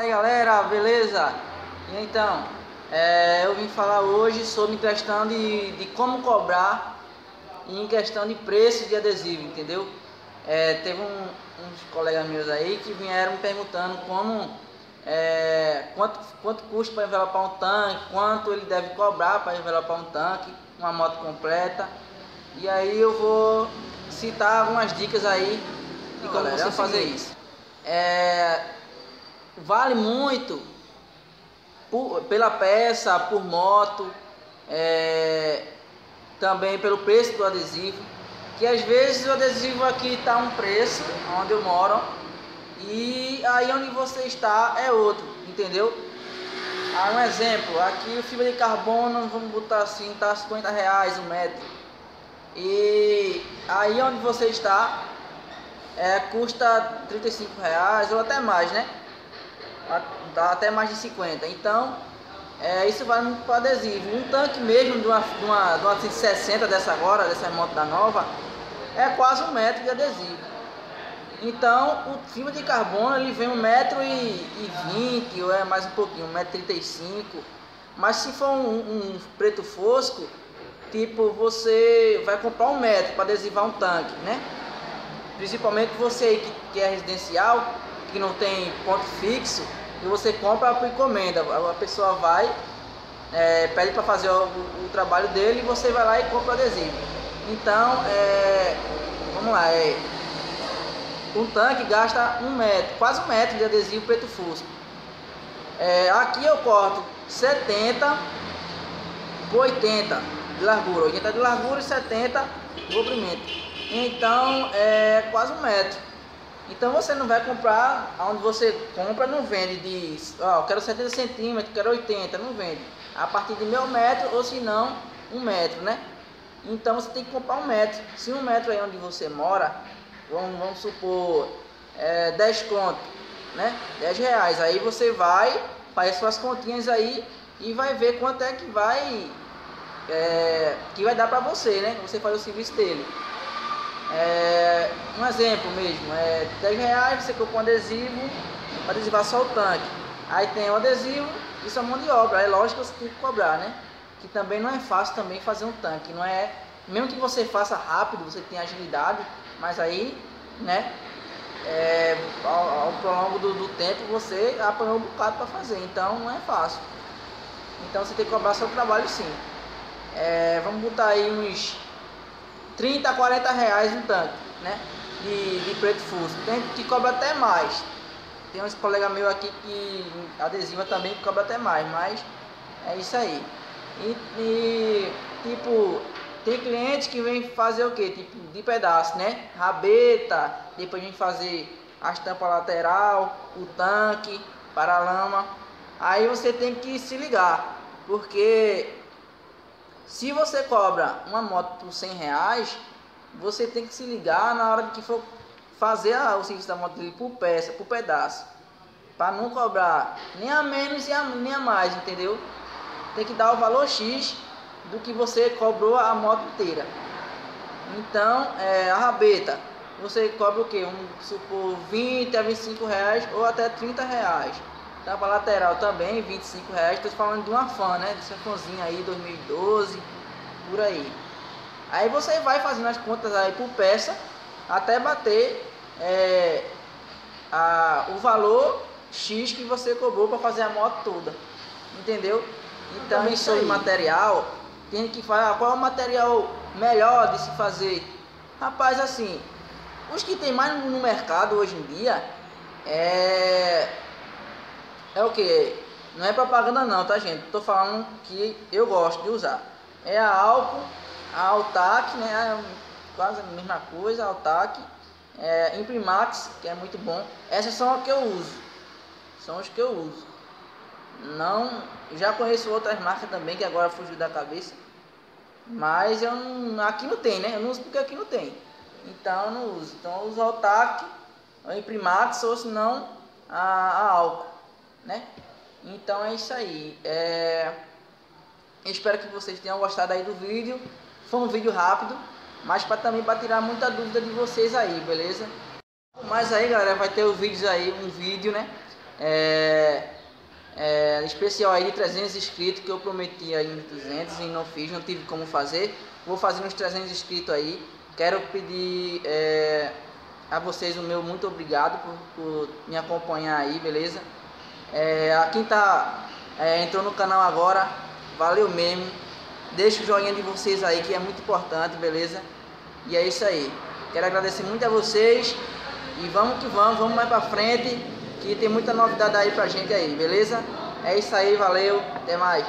Fala aí galera, beleza? Então, é, eu vim falar hoje sobre questão de, de como cobrar em questão de preço de adesivo, entendeu? É, teve um, uns colegas meus aí que vieram me perguntando como é, quanto, quanto custa para envelopar um tanque, quanto ele deve cobrar para envelopar um tanque, uma moto completa. E aí eu vou citar algumas dicas aí de como Galera, você é fazer isso. É, vale muito por, pela peça, por moto, é, também pelo preço do adesivo. Que às vezes o adesivo aqui está um preço, onde eu moro, e aí onde você está é outro, entendeu? Ah, um exemplo, aqui o fibra de carbono, vamos botar assim, tá 50 reais um metro. E aí onde você está é, custa 35 reais ou até mais, né? Dá até mais de 50. Então, é, isso vale muito para adesivo. Um tanque mesmo de uma, de uma, de uma 160 dessa agora, dessa moto da nova, é quase um metro de adesivo. Então, o fibra de carbono ele vem um metro e, vinte ou é mais um pouquinho, um metro e trinta e cinco. Mas se for um, um preto fosco, tipo, você vai comprar um metro para adesivar um tanque, né? Principalmente você aí que, que é residencial, que não tem ponto fixo, e você compra por encomenda. A pessoa vai, é, pede para fazer o, o, trabalho dele e você vai lá e compra o adesivo. Então, é, vamos lá, é, um tanque gasta um metro, quase um metro de adesivo preto fusco. É, aqui eu corto 70 por 80 de largura, 80 de largura e 70 de comprimento. Então é quase um metro. Então você não vai comprar, onde você compra não vende de, ó, quero 70 centímetros, quero 80, não vende. A partir de meio metro ou se não, um metro, né? Então você tem que comprar um metro. Se um metro aí onde você mora, vamos, vamos supor, é, 10 conto, né? 10 reais. Aí você vai, faz suas continhas aí e vai ver quanto é que vai, é, que vai dar para você, né? Você faz o serviço dele. É, um exemplo mesmo, é 10 reais, você compra um adesivo para adesivar só o tanque. Aí tem o adesivo e sua mão de obra. É lógico que você tem que cobrar, né? Que também não é fácil também fazer um tanque. Não é, mesmo que você faça rápido, você tem agilidade, mas aí, né? É, ao, ao longo do, do, tempo você apanhou um bocado para fazer, então não é fácil. Então você tem que cobrar seu trabalho sim. É, vamos botar aí uns 30 a 40 reais um tanque, né? De, de preto fusco. Tem que cobra até mais. Tem uns colegas meus aqui que adesiva também que cobra até mais, mas é isso aí. E, e tipo, tem cliente que vem fazer o que? Tipo, de pedaço, né? Rabeta, depois vem fazer as tampas lateral, o tanque, para-lama. Aí você tem que se ligar, porque se você cobra uma moto por 100 reais, você tem que se ligar na hora que for fazer a, o serviço da moto dele por peça, por pedaço. Para não cobrar nem a menos e nem a mais, entendeu? Tem que dar o valor X do que você cobrou a moto inteira. Então, é, a rabeta, você cobra o que? Um, supor 20 a 25 reais ou até 30 reais. Tapa lateral também, 25 reais. Estou falando de uma fã, né? Desse fãzinho aí, 2012, por aí. Aí você vai fazendo as contas aí por peça até bater é, a, o valor X que você cobrou para fazer a moto toda. Entendeu? Então, isso sobre material, tem que falar qual é o material melhor de se fazer. Rapaz, assim, os que tem mais no mercado hoje em dia é é o que? Não é propaganda não, tá gente? Tô falando que eu gosto de usar. É a álcool, a Altac, né? É quase a mesma coisa, a Altac. É, Imprimax, que é muito bom. Essas são as que eu uso. São as que eu uso. Não, já conheço outras marcas também que agora fugiu da cabeça. Mas eu não, aqui não tem, né? Eu não uso porque aqui não tem. Então eu não uso. Então eu uso a Altac, Imprimax ou se não a, a álcool né? Então é isso aí. É... Espero que vocês tenham gostado aí do vídeo. Foi um vídeo rápido, mas para também para tirar muita dúvida de vocês aí, beleza? Mas aí, galera, vai ter os vídeos aí, um vídeo, né? é, é, especial aí de 300 inscritos que eu prometi aí nos 200 e não fiz, não tive como fazer. Vou fazer uns 300 inscritos aí. Quero pedir é, a vocês o meu muito obrigado por, por me acompanhar aí, beleza? É, a quem tá, é, entrou no canal agora, valeu mesmo. Deixa o joinha de vocês aí que é muito importante, beleza? E é isso aí. Quero agradecer muito a vocês e vamos que vamos, vamos mais pra frente que tem muita novidade aí pra gente aí, beleza? É isso aí, valeu, até mais.